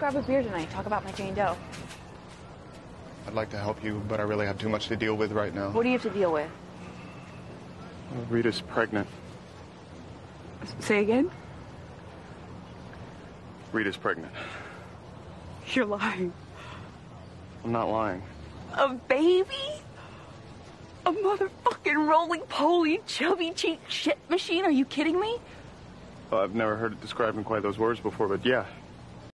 grab a beer tonight. Talk about my Jane Doe. I'd like to help you, but I really have too much to deal with right now. What do you have to deal with? Rita's pregnant. Say again? Rita's pregnant. You're lying. I'm not lying. A baby? A motherfucking rolling poly chubby cheek shit machine? Are you kidding me? Well, I've never heard it described in quite those words before, but yeah,